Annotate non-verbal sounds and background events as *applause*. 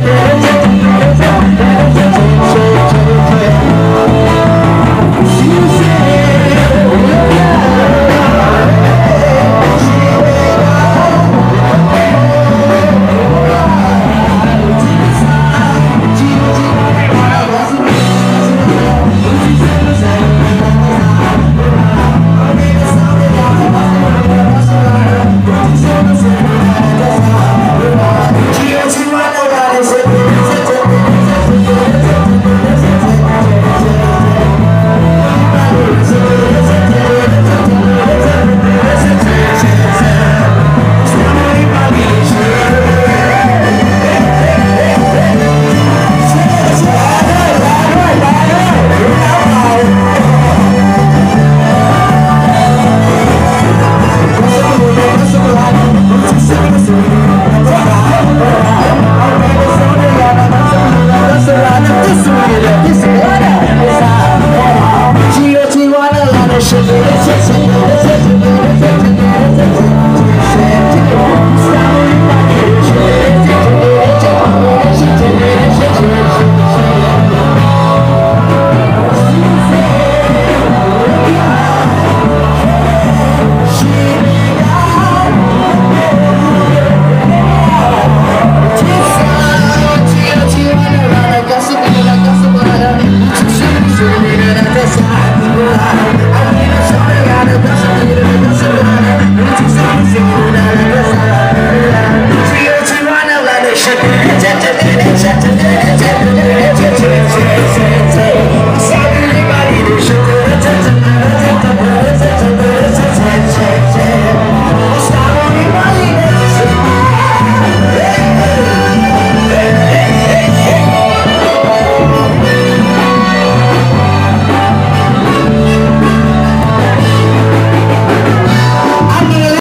Shut *laughs*